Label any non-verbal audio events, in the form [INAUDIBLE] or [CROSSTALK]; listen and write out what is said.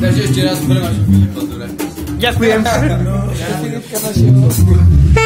Też jeszcze raz brać Dziękuję. No. [LAUGHS]